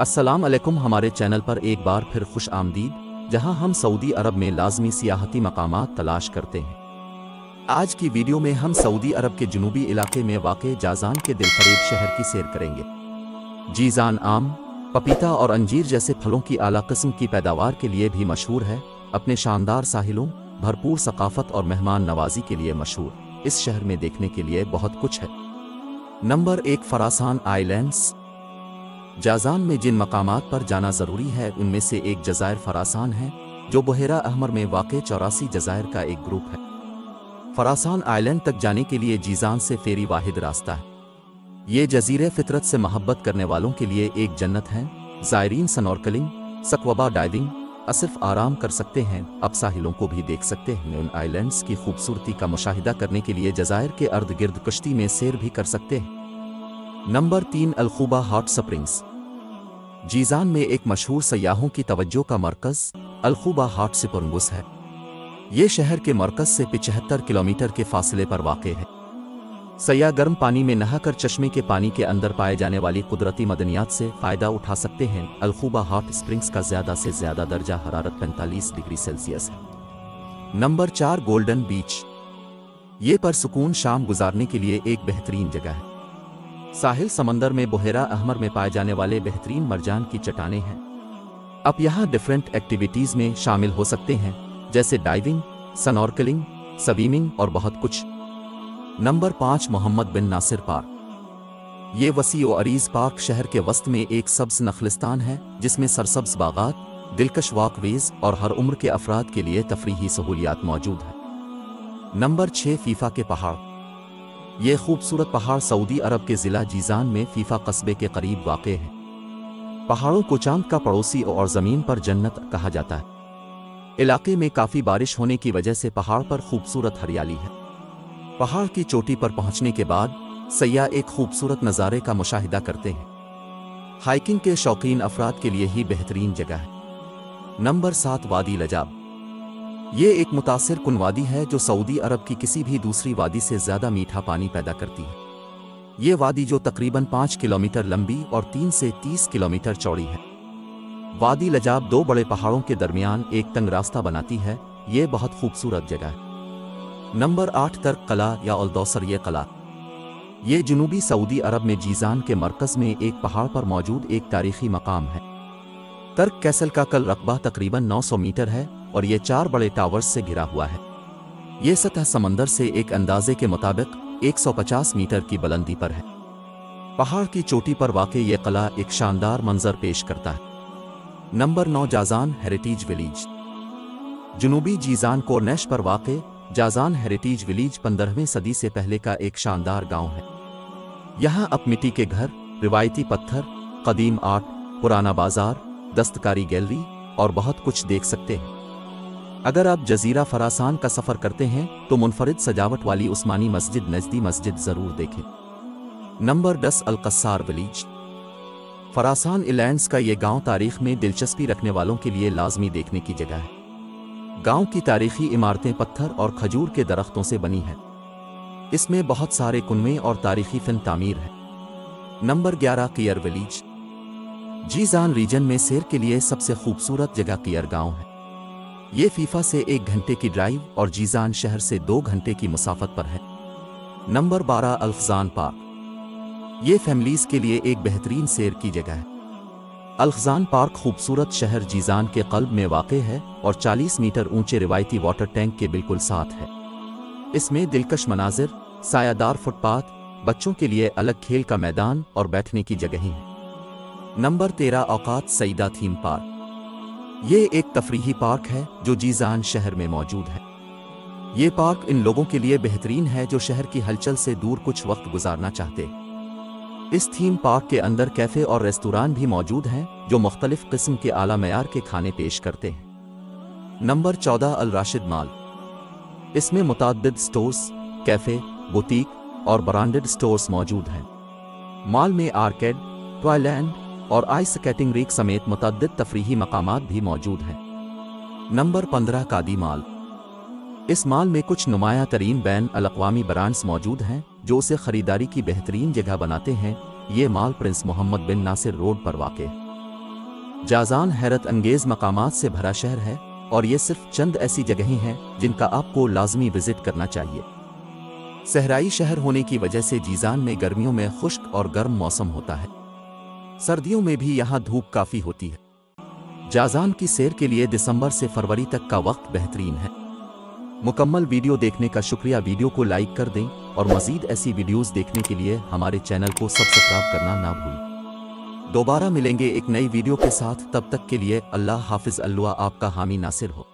अस्सलाम अलैकुम हमारे चैनल पर एक बार फिर खुश आमदीद, जहाँ हम सऊदी अरब में लाजमी सियाहती मकाम तलाश करते हैं। आज की वीडियो में हम सऊदी अरब के जनूबी इलाके में वाक़ जाजान के दिलफरेब शहर की सैर करेंगे। जीजान आम, पपीता और अंजीर जैसे फलों की आला किस्म की पैदावार के लिए भी मशहूर है, अपने शानदार साहिलों, भरपूर सकाफत और मेहमान नवाजी के लिए मशहूर, इस शहर में देखने के लिए बहुत कुछ है। नंबर एक फरासान आइलैंड्स जाजान में जिन मकामात पर जाना ज़रूरी है, उनमें से एक जजायर फरासान है, जो बहेरा अहमर में वाक़ चौरासी जजायर का एक ग्रुप है। फरासान आइलैंड तक जाने के लिए जीजान से फेरी वाहिद रास्ता है। ये जजीरे फितरत से मोहब्बत करने वालों के लिए एक जन्नत है। ज़ायरीन सनॉर्कलिंग, सकवबा डाइविंग, असफ आराम कर सकते हैं अब साहिलों को भी देख सकते हैं। उन आइलैंड्स की खूबसूरती का मुशाहिदा करने के लिए जजायर के अर्द गिर्द कश्ती में सैर भी कर सकते हैं। नंबर तीन अलखूबा हॉट स्प्रिंग्स। जीजान में एक मशहूर सयाहों की तवज्जो का मरकज अलखूबा हॉट स्प्रिंग्स है। ये शहर के मरकज से पिचहत्तर किलोमीटर के फासले पर वाक़ है। सयाह गर्म पानी में नहाकर चश्मे के पानी के अंदर पाए जाने वाली कुदरती मदनियात से फ़ायदा उठा सकते हैं। अलखूबा हॉट स्प्रिंग्स का ज़्यादा से ज़्यादा दर्जा हरारत 45 डिग्री सेल्सियस है। नंबर चार गोल्डन बीच। ये पर सुकून शाम गुजारने के लिए एक बेहतरीन जगह है। साहिल समंदर में बोहेरा अहमर में पाए जाने वाले बेहतरीन मरजान की चटाने हैं। आप यहाँ डिफरेंट एक्टिविटीज़ में शामिल हो सकते हैं, जैसे डाइविंग सनॉर्कलिंग स्वीमिंग और बहुत कुछ। नंबर पाँच, मोहम्मद बिन नासिर पार्क। ये वसी व अरीज पार्क शहर के वस्त में एक सब्ज नखलिस्तान है, जिसमें सरसब्ज बागात, दिलकश वाकवेज और हर उम्र के अफराद के लिए तफरीही सहूलियात मौजूद है। नंबर छः फीफा के पहाड़। ये खूबसूरत पहाड़ सऊदी अरब के ज़िला जीजान में फीफा कस्बे के करीब वाक़ है। पहाड़ों को चाँद का पड़ोसी और ज़मीन पर जन्नत कहा जाता है। इलाके में काफ़ी बारिश होने की वजह से पहाड़ पर खूबसूरत हरियाली है। पहाड़ की चोटी पर पहुँचने के बाद सयाह एक खूबसूरत नज़ारे का मुशाहिदा करते हैं। हाइकिंग के शौकीन अफराद के लिए ही बेहतरीन जगह है। नंबर सात वादी लजाब। ये एक मुतासर कन वादी है जो सऊदी अरब की किसी भी दूसरी वादी से ज़्यादा मीठा पानी पैदा करती है। ये वादी जो तकरीबन पाँच किलोमीटर लंबी और तीन से तीस किलोमीटर चौड़ी है। वादी लजाब दो बड़े पहाड़ों के दरमियान एक तंग रास्ता बनाती है। ये बहुत खूबसूरत जगह है। नंबर आठ तर्क कला या उलदौसर ये कला। ये जनूबी सऊदी अरब में जीजान के मरकज़ में एक पहाड़ पर मौजूद एक तारीखी मकाम है। तर्क कैसल का कल रकबा तकरीबन 900 मीटर है और ये चार बड़े टावर्स से घिरा हुआ है। ये सतह समंदर से एक अंदाजे के मुताबिक 150 मीटर की बुलंदी पर है। पहाड़ की चोटी पर वाकई ये कला एक शानदार मंजर पेश करता है। नंबर नौ जाजान हेरिटेज विलेज। जनूबी जीजान कोरनेश पर वाक़ जाजान हेरिटेज विलेज पंद्रहवीं सदी से पहले का एक शानदार गाँव है। यहाँ अब मिट्टी के घर, रिवायती पत्थर, कदीम आर्ट, पुराना बाज़ार दस्तकारी गैलरी और बहुत कुछ देख सकते हैं। अगर आप जजीरा फरासान का सफ़र करते हैं तो मुनफरद सजावट वाली उस्मानी मस्जिद, नजदी मस्जिद ज़रूर देखें। नंबर दस, अलकसार विलीज। फरासान इलैंड्स का ये गाँव तारीख में दिलचस्पी रखने वालों के लिए लाजमी देखने की जगह है। गाँव की तारीखी इमारतें पत्थर और खजूर के दरख्तों से बनी हैं। इसमें बहुत सारे कुनवे और तारीखी फिन तामीर है। नंबर ग्यारह, कियर विलीज। जीजान रीजन में सैर के लिए सबसे खूबसूरत जगह कियर गाँव है। ये फीफा से एक घंटे की ड्राइव और जीजान शहर से दो घंटे की मुसाफत पर है। नंबर बारह अल्फजान पार्क। ये फैमिलीज़ के लिए एक बेहतरीन सैर की जगह है। अल्फजान पार्क खूबसूरत शहर जीजान के कल्ब में वाक़ है और 40 मीटर ऊँचे रिवायती वाटर टैंक के बिल्कुल साथ है। इसमें दिलकश मनाजिर, सायादार फुटपाथ, बच्चों के लिए अलग खेल का मैदान और बैठने की जगह है। नंबर तेरह औकात सईदा थीम पार्क। ये एक तफरीही पार्क है जो जीजान शहर में मौजूद है। ये पार्क इन लोगों के लिए बेहतरीन है जो शहर की हलचल से दूर कुछ वक्त गुजारना चाहते। इस थीम पार्क के अंदर कैफ़े और रेस्तोरान भी मौजूद हैं, जो मुख्तलिफ़ किस्म के आला मैार के खाने पेश करते हैं। नंबर चौदह अल राशिद माल। इसमें मुतद स्टोर्स, कैफ़े, बुटीक और ब्रांडेड स्टोर्स मौजूद हैं। माल में आर्केड टॉयलैंड और आइस स्केटिंग रिक समेत मुतद तफरीही मकाम भी मौजूद हैं। नंबर पंद्रह कादी माल। इस माल में कुछ नुमाया तरीन बैन अवी ब्रांड्स मौजूद हैं, जो उसे खरीदारी की बेहतरीन जगह बनाते हैं। ये mall prince Mohammed bin Nasser road पर वाक़ जाजान हैरत अंगेज मकाम से भरा शहर है, और ये सिर्फ़ चंद ऐसी जगहें हैं, जिनका आपको लाजमी विज़िट करना चाहिए। सहराई शहर होने की वजह से जीजान में गर्मियों में खुश्क और गर्म मौसम होता है। सर्दियों में भी यहाँ धूप काफ़ी होती है। जाजान की सैर के लिए दिसंबर से फरवरी तक का वक्त बेहतरीन है। मुकम्मल वीडियो देखने का शुक्रिया। वीडियो को लाइक कर दें और मजीद ऐसी वीडियोस देखने के लिए हमारे चैनल को सब्सक्राइब करना ना भूलें। दोबारा मिलेंगे एक नई वीडियो के साथ। तब तक के लिए अल्लाह हाफिज अल्लाह आपका हामी नासिर हो।